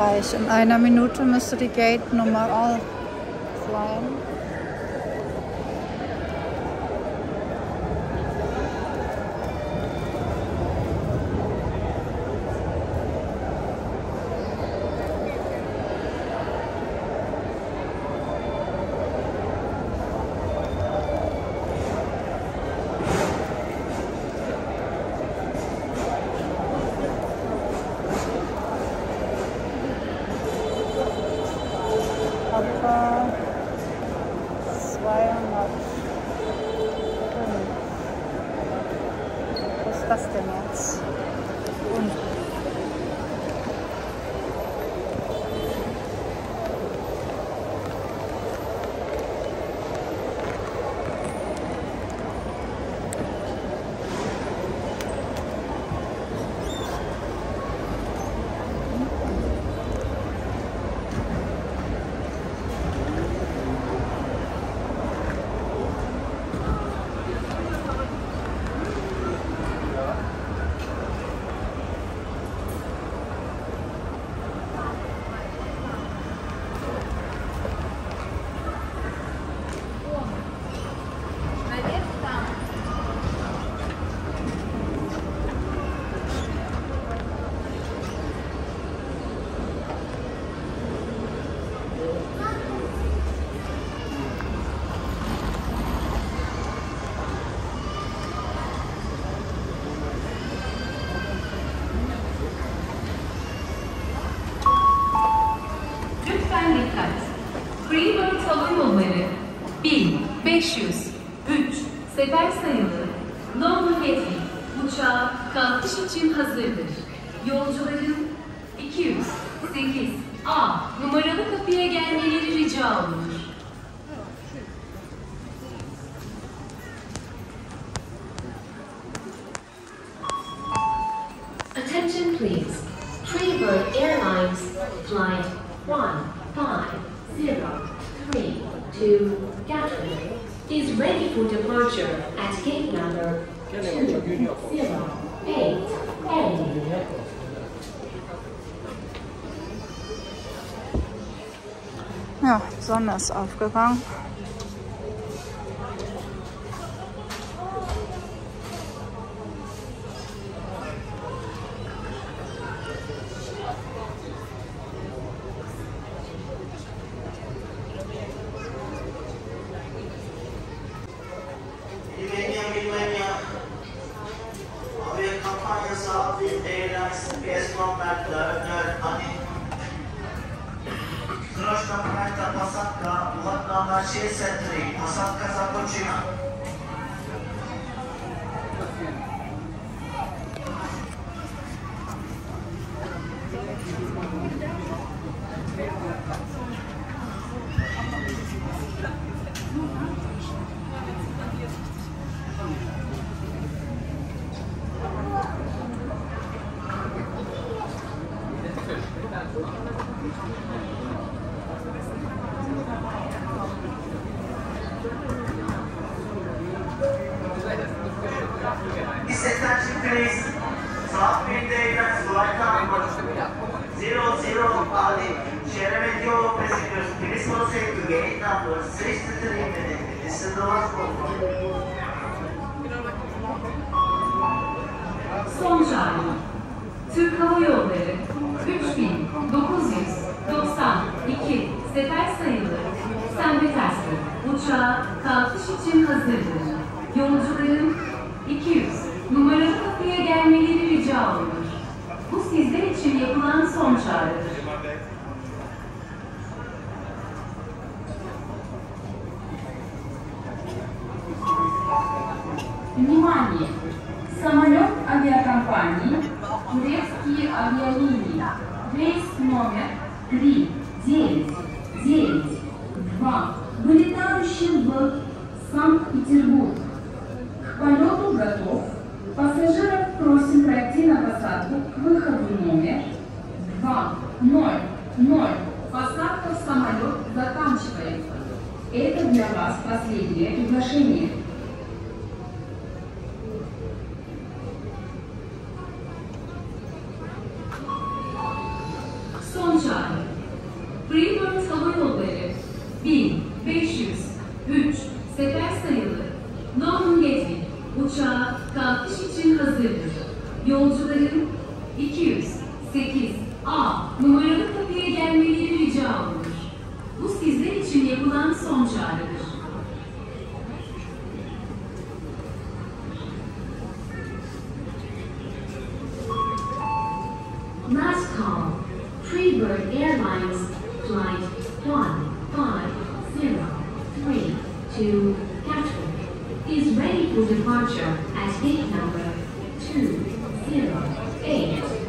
Gleich in einer Minute müsste die Gate-Nummer sein. Gatwick is ready for departure at gate number 208A. ja, die Sonne ist aufgegangen. Pasakka, Mulatna Marşiye Sentri, Pasakka Zapoçina, सात Türk Hava Yolları 3992 sefer uçağa kalkış için hazırdır. Yolcuların 200 numaralı gelmeleri rica olunur. Bu sizler için yapılan son çağrıdır. Внимание! Самолет авиакомпании «Турецкие авиалинии» номер 3, 9, 9, Freebird Hava Yolları. 1503 208A.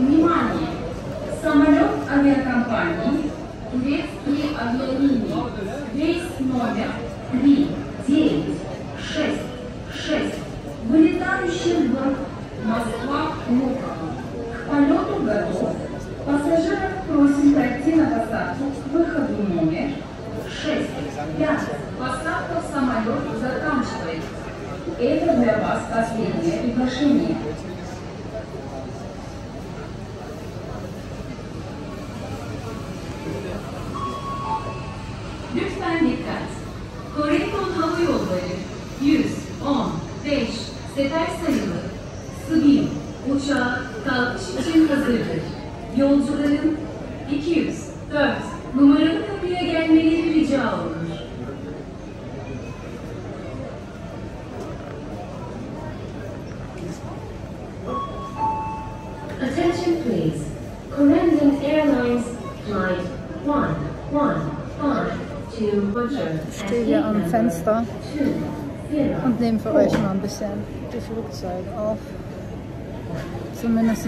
Внимание! Самолет авиакомпании Турецкие авиалинии. Рейс номер 3, 9, 115 sefer sayılı Sibin uçağı kalkış için hazırdır. Yolcuların 204 numaralı kapıya gelmeleri rica olunur. Attention please. Corendon Airlines Flight 115 to Butcher stehe am Fenster und nehme für euch mal ein bisschen die Flugzeuge auf. Zumindest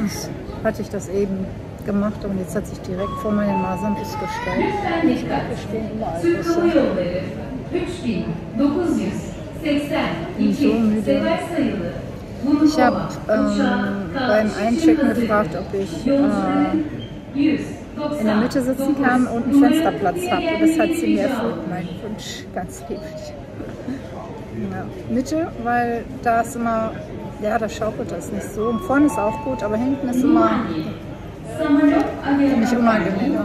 hatte ich das eben gemacht und jetzt hat sich direkt vor meine Nase ein Bus gestellt. Busse. Yolları 3982 So müde. Ich habe ähm, beim Einchecken gefragt, ob ich äh, in der Mitte sitzen kann und einen Fensterplatz habe. Das hat sie mir erfüllt, mein Wunsch, ganz lieblich. Mitte, weil da ist immer, ja, da schaukelt das nicht so. Und vorne ist auch gut, aber hinten ist immer nicht unangenehm.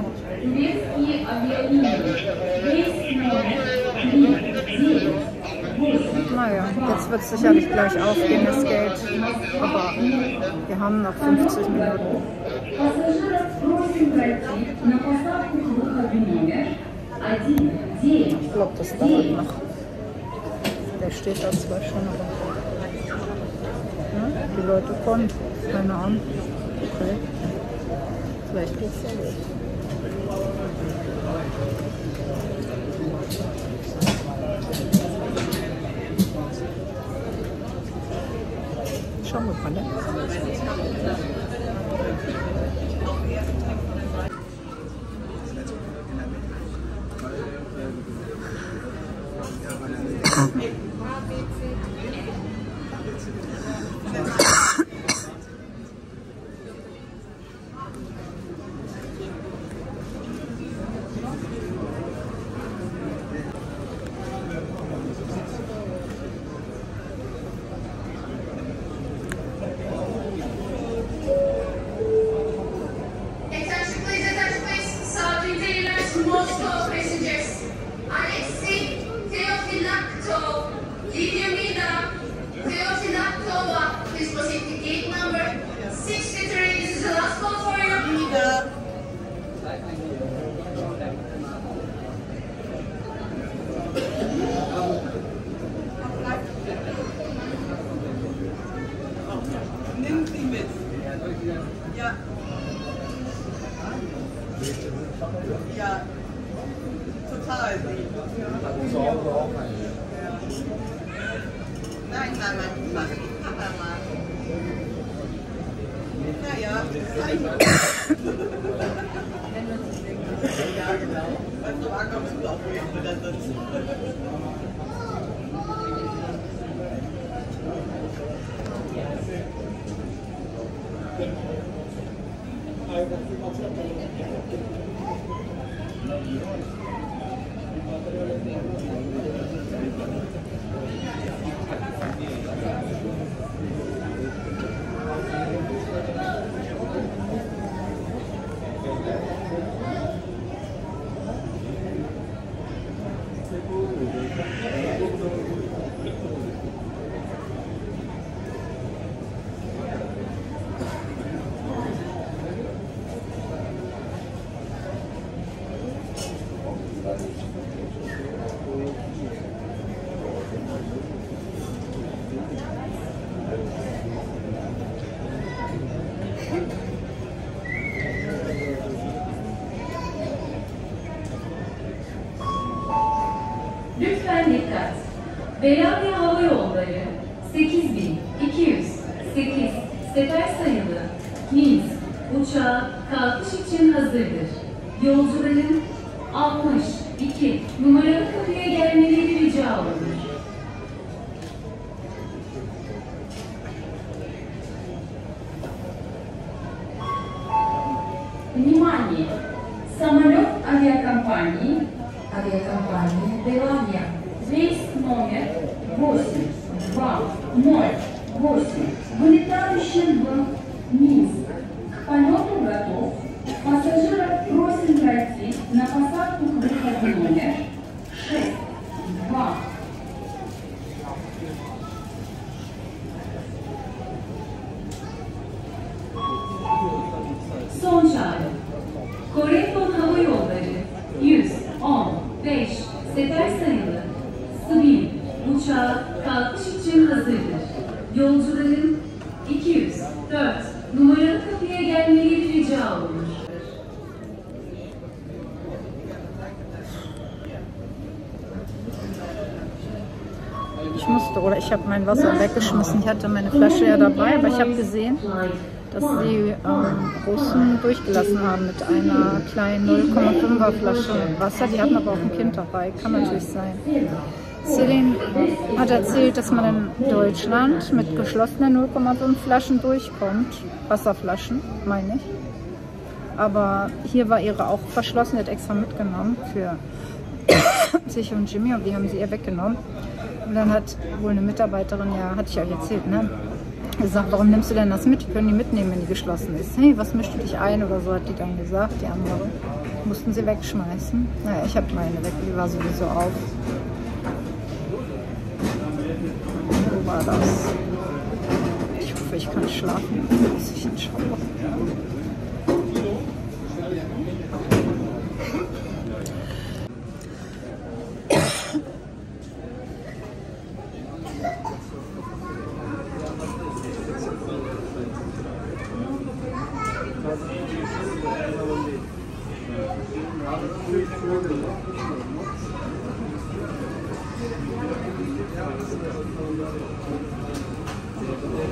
Naja, jetzt wird es sicherlich gleich aufgehen, das Geld. Aber wir haben noch 50 Minuten. Ich glaube, das dauert noch. Steht da zwar schon, aber. Ja, die Leute kommen. Keine Ahnung. Okay. Vielleicht geht's ja los. Schauen wir mal. Ne? Attention please, attention please. South Airlines Moscow passengers. Annex C, Ja. Ja. Total. Zu Hause auch ein. Nein, nein, mein Papa, Papa mal. Naja, kann ich Ja, genau. Weißt du, wann kommst du auch, wo ich wieder sitze? Lütfen Belarya Hava Yolları 8208 восемь, два, ноль, восемь. Вылетающие два. Musste, oder ich habe mein Wasser weggeschmissen. Ich hatte meine Flasche ja dabei, aber ich habe gesehen, dass die ähm, durchgelassen haben mit einer kleinen 0,5er Flasche Wasser. Die hatten aber auch ein Kind dabei, kann natürlich sein. Celine hat erzählt, dass man in Deutschland mit geschlossenen 0,5 Flaschen durchkommt. Wasserflaschen, meine ich. Aber hier war ihre auch verschlossen, hat extra mitgenommen für sich und Jimmy und die haben sie ihr weggenommen. Und dann hat wohl eine Mitarbeiterin, ja, hatte ich euch erzählt, ne? Gesagt, warum nimmst du denn das mit? Wir können die mitnehmen, wenn die geschlossen ist. Hey, was mischt du dich ein oder so, hat die dann gesagt, die andere. Mussten sie wegschmeißen. Naja, ich habe meine weg, die war sowieso auf. Wo war das? Ich hoffe, ich kann schlafen, bis ich ihn schaue.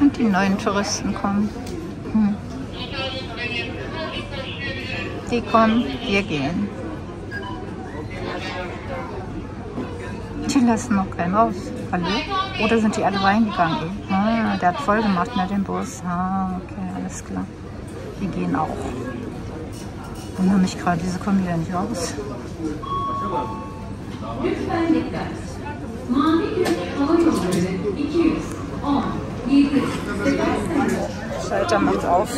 Und die neuen Touristen kommen. Hm. Die kommen, wir gehen. Die lassen noch keinen raus. Hallo? Oder sind die alle reingegangen? Ah, der hat voll gemacht mit dem Bus. Ah, okay, alles klar. Die gehen auch. Wundert mich gerade, diese kommen wieder nicht raus. Lütfen dikkat. Mavi Gök Hava Yolları 200, 10, 7, sefer sayıları. Schalter macht auf.